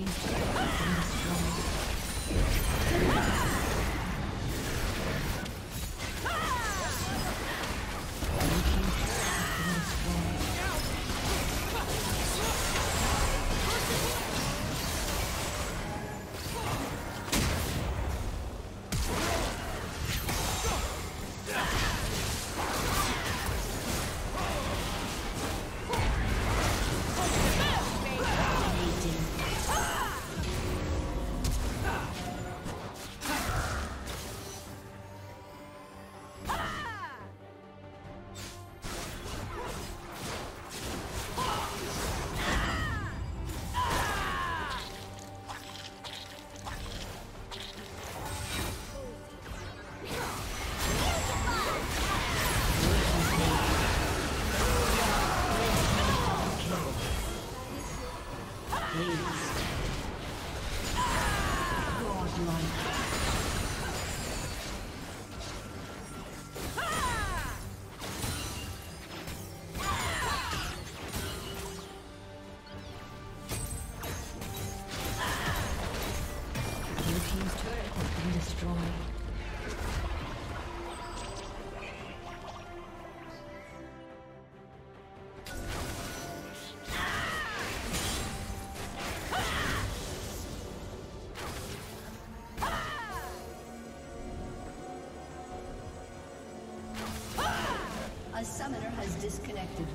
Team's turret has disconnected.